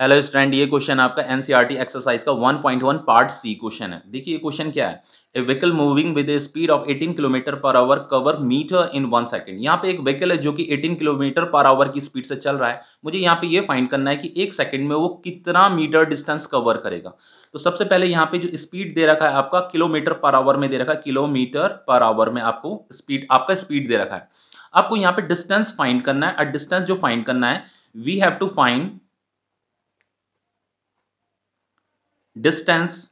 Hello student, ये question आपका NCERT exercise का 1.1 पार्ट सी क्वेश्चन है। देखिए, ये क्वेश्चन क्या है? A vehicle moving with a speed of 18 kilometre per hour cover metre in one second यहाँ पे एक व्हीकल है जो कि 18 किलोमीटर पर आवर की स्पीड से चल रहा है। मुझे यहाँ पे ये फाइंड करना है कि एक सेकंड में वो कितना मीटर डिस्टेंस कवर करेगा। तो सबसे पहले यहाँ पे जो स्पीड दे रखा है आपका किलोमीटर पर आवर में दे रखा है किलोमीटर पर आवर में आपको स्पीड आपका स्पीड दे रखा है। आपको यहाँ पे डिस्टेंस फाइंड करना है। और डिस्टेंस जो फाइंड करना है we have to find distance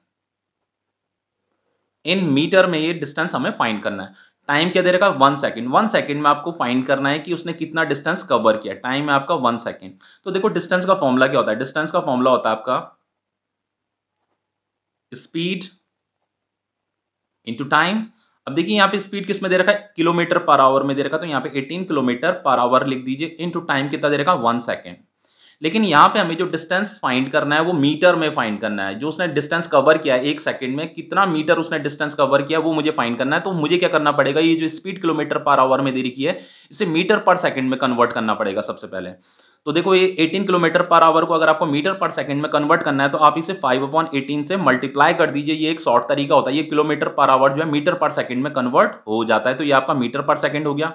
in metre में ये डिस्टेंस हमें फाइंड करना है। टाइम क्या दे रखा? है वन सेकेंड वन सेकेंड में आपको फाइंड करना है कि उसने कितना डिस्टेंस कवर किया। टाइम है आपका वन सेकेंड तो देखो डिस्टेंस का फॉर्मूला क्या होता है? डिस्टेंस का फॉर्मूला होता है आपका स्पीड इंटू टाइम अब देखिए यहाँ पे स्पीड किसमें दे रखा है? किलोमीटर पर आवर में दे रखा तो यहाँ पे 18 किलोमीटर पर आवर लिख दीजिए। इनटू टाइम कितना दे रखा? वन सेकेंड लेकिन यहाँ पे हमें जो डिस्टेंस फाइंड करना है, वो मीटर में फाइंड करना है। जो उसने डिस्टेंस कवर किया है एक सेकंड में, कितना मीटर उसने डिस्टेंस कवर किया, वो मुझे फाइंड करना है। तो मुझे क्या करना पड़ेगा? ये जो स्पीड किलोमीटर पर आवर में दे रखी है, इसे मीटर पर सेकंड में कन्वर्ट करना पड़ेगा सबसे पहले। तो देखो ये 18 किलोमीटर पर आवर को अगर आपको मीटर पर सेकंड में कन्वर्ट करना है तो आप इसे 5 अपॉन एटीन से मल्टीप्लाई कर दीजिए। ये एक शॉर्ट तरीका होता है। ये किलोमीटर पर आवर जो है मीटर पर सेकंड में कन्वर्ट हो जाता है। तो ये आपका मीटर पर सेकंड हो गया।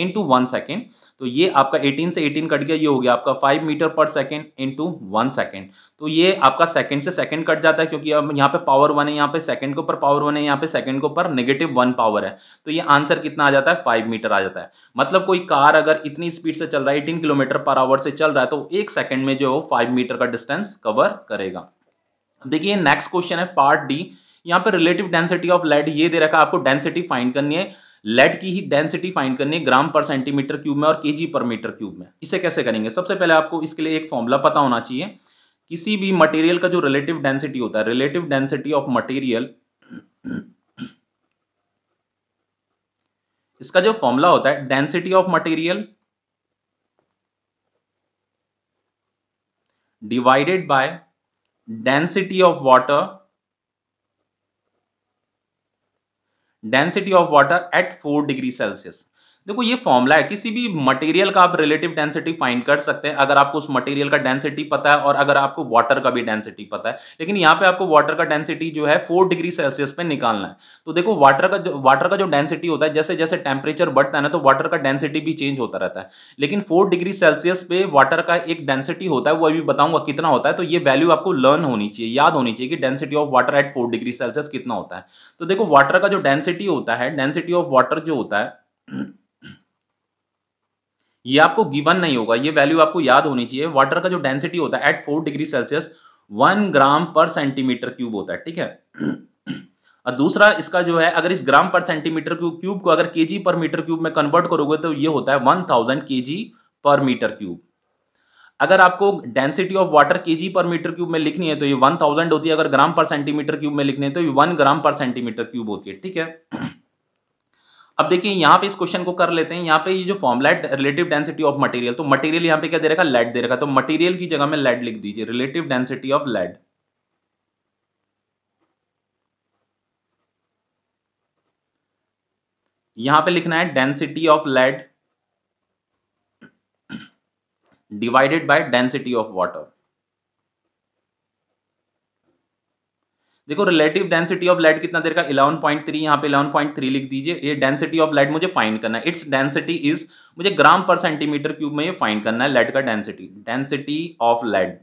इंटू वन सेकेंड तो ये आपका 18 से 18 कट गया, ये हो गया आपका 5 मीटर पर सेकेंड इंटू वन सेकेंड तो ये आपका सेकेंड से सेकेंड कट जाता है क्योंकि अब यहाँ पे पावर वन है, यहाँ पे सेकेंड के ऊपर पावर वन है, यहाँ पे सेकेंड के ऊपर नेगेटिव वन पावर है। तो ये आंसर कितना आ जाता है? फाइव मीटर आ जाता है। मतलब कोई कार अगर इतनी स्पीड से चल रहा है एटीन किलोमीटर पर आवर से चल रहा है तो एक सेकेंड में जो है फाइव मीटर का डिस्टेंस कवर करेगा। देखिए नेक्स्ट क्वेश्चन है पार्ट डी यहाँ पे रिलेटिव डेंसिटी ऑफ़ लेड ये दे रखा है आपको डेंसिटी फाइंड करनी है। लेड की ही डेंसिटी फाइंड करनी है ग्राम पर सेंटीमीटर क्यूब में और केजी पर मीटर क्यूब में। इसे कैसे करेंगे? सबसे पहले आपको इसके लिए एक फॉर्मूला पता होना चाहिए। किसी भी मटेरियल का जो रिलेटिव डेंसिटी होता है रिलेटिव डेंसिटी ऑफ़ मटेरियल इसका जो फॉर्मूला होता है density of material divided by density of water density of water at four degree Celsius देखो, ये फॉर्मूला है, किसी भी मटेरियल का आप रिलेटिव डेंसिटी फाइंड कर सकते हैं, अगर आपको उस मटेरियल का डेंसिटी पता है और अगर आपको वाटर का भी डेंसिटी पता है। लेकिन यहाँ पे आपको वाटर का डेंसिटी जो है फोर डिग्री सेल्सियस पे निकालना है। तो देखो वाटर का जो वाटर का जो डेंसिटी होता है, जैसे जैसे टेम्परेचर बढ़ता है ना तो वाटर का डेंसिटी भी चेंज होता रहता है। लेकिन फोर डिग्री सेल्सियस पे वाटर का एक डेंसिटी होता है, वो अभी बताऊँगा कितना होता है तो ये वैल्यू आपको लर्न होनी चाहिए, याद होनी चाहिए कि density of water at four degree Celsius कितना होता है। तो देखो वाटर का जो डेंसिटी होता है डेंसिटी ऑफ़ वाटर जो होता है ये आपको गिवन नहीं होगा, ये वैल्यू आपको याद होनी चाहिए। वाटर का जो डेंसिटी होता है at four degree Celsius one gram per centimetre cube होता है, ठीक है? और दूसरा इसका जो है, अगर इस ग्राम पर सेंटीमीटर क्यूब को अगर केजी पर मीटर क्यूब में कन्वर्ट करोगे तो ये होता है वन थाउज़ेंड के पर मीटर क्यूब अगर आपको density of water KG per metre cube में लिखनी है तो ये वन थाउज़ेंड होती है। अगर ग्राम पर सेंटीमीटर क्यूब में लिखनी है तो ये वन ग्राम पर सेंटीमीटर क्यूब होती है, ठीक है? अब देखिए, यहाँ पे इस क्वेश्चन को कर लेते हैं। यहाँ पे ये जो formula relative density of material तो मटेरियल यहाँ पे क्या दे रखा? लेड दे रखा। तो मटेरियल की जगह में लेड लिख दीजिए। रिलेटिव डेंसिटी ऑफ़ लेड यहाँ पे लिखना है density of lead divided by density of water देखो रिलेटिव डेंसिटी ऑफ़ लाइट कितना देर का? 11.3 यहाँ पे 11.3 लिख दीजिए। ये डेंसिटी ऑफ़ लाइट मुझे फाइन करना है। इट्स डेंसिटी इज़ मुझे ग्राम पर सेंटीमीटर क्यूब में ये फाइंड करना है लाइट का डेंसिटी डेंसिटी ऑफ़ लेड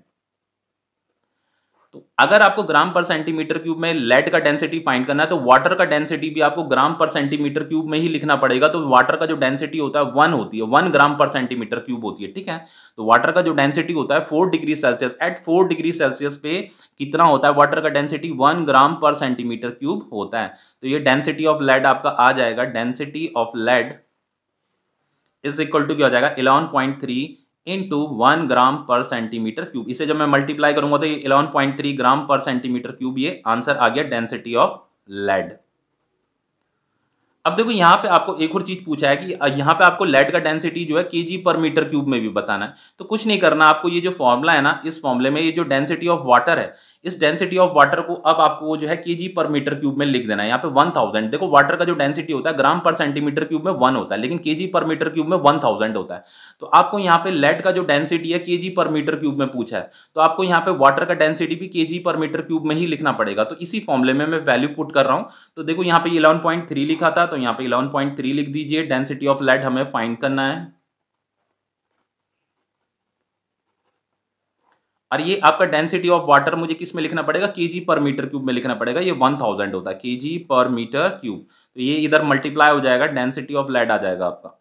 तो अगर आपको ग्राम पर सेंटीमीटर क्यूब में लेड का डेंसिटी फाइंड करना है तो वाटर का डेंसिटी भी आपको ग्राम पर सेंटीमीटर क्यूब में ही लिखना पड़ेगा। तो वाटर का जो डेंसिटी होता है, वन होती है, वन ग्राम पर सेंटीमीटर क्यूब होती है, ठीक है? तो वाटर का जो डेंसिटी होता है, four degree Celsius, at four degree Celsius पे कितना होता है, वाटर का डेंसिटी वन ग्राम पर सेंटीमीटर क्यूब होता है। तो ये डेंसिटी ऑफ़ लेड आपका आ जाएगा, density of lead is equal to क्या हो जाएगा, eleven point three into one gram per centimetre cube इसे जब मैं मल्टीप्लाई करूँगा तो eleven point three gram per centimetre cube ये आंसर आ गया डेंसिटी ऑफ़ लेड अब देखो, यहाँ पे आपको एक और चीज़ पूछा है कि यहाँ पे आपको लेड का डेंसिटी जो है केजी पर मीटर क्यूब में भी बताना है। तो कुछ नहीं करना, आपको ये जो फॉर्मूला है ना, इस फॉर्मूले में ये जो डेंसिटी ऑफ़ वाटर है, इस डेंसिटी ऑफ़ वाटर को अब आपको जो है केजी पर मीटर क्यूब में लिख देना है। यहाँ पे वन थाउज़ेंड देखो वाटर का जो डेंसिटी होता है ग्राम पर सेंटीमीटर क्यूब में वन होता है, लेकिन केजी पर मीटर क्यूब में वन होता है। तो आपको यहाँ पे लेड का जो डेंसिटी है केजी पर मीटर क्यूब में पूछा है। तो आपको यहाँ पे वाटर का डेंसिटी भी केजी पर मीटर क्यूब में ही लिखना पड़ेगा। तो इसी फॉर्मुले में मैं वैल्यू पुट कर रहा हूँ। तो देखो, यहाँ पे इलेवन लिखा था तो यहाँ पे इलेवन पॉइंट थ्री लिख दीजिए। डेंसिटी ऑफ़ लेड हमें फाइंड करना है। और ये आपका डेंसिटी ऑफ़ वाटर मुझे किसमें लिखना पड़ेगा? केजी पर मीटर क्यूब में लिखना पड़ेगा। ये वन थाउज़ेंड होता है। केजी पर मीटर क्यूब तो ये इधर मल्टीप्लाई हो जाएगा। डेंसिटी ऑफ़ लेड आ जाएगा आपका।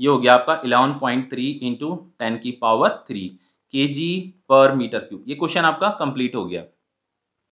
ये हो गया आपका इलेवन पॉइंट थ्री इंटू की power three K G per metre cube ये क्वेश्चन आपका कंप्लीट हो गया।